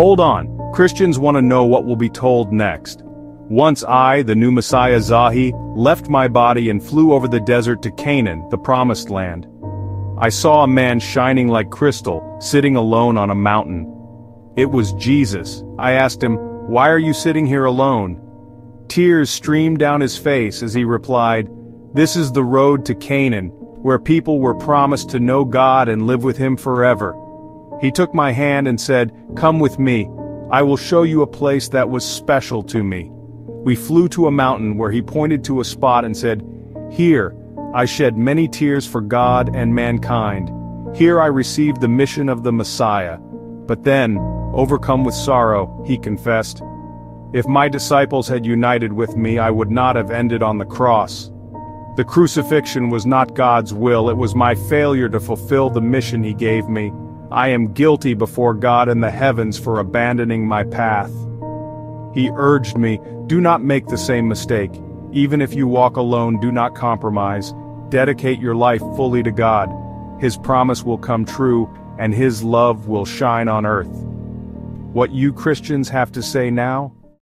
Hold on, Christians want to know what will be told next. Once I, the new Messiah Zahid, left my body and flew over the desert to Canaan, the promised land. I saw a man shining like crystal, sitting alone on a mountain. It was Jesus. I asked him, why are you sitting here alone? Tears streamed down his face as he replied, This is the road to Canaan, where people were promised to know God and live with him forever. He took my hand and said, Come with me. I will show you a place that was special to me. We flew to a mountain where he pointed to a spot and said, Here, I shed many tears for God and mankind. Here I received the mission of the Messiah. But then, overcome with sorrow, he confessed, If my disciples had united with me I would not have ended on the cross. The crucifixion was not God's will, it was my failure to fulfill the mission he gave me. I am guilty before God and the heavens for abandoning my path. He urged me, do not make the same mistake. Even if you walk alone, do not compromise. Dedicate your life fully to God. His promise will come true, and His love will shine on earth. What you Christians have to say now?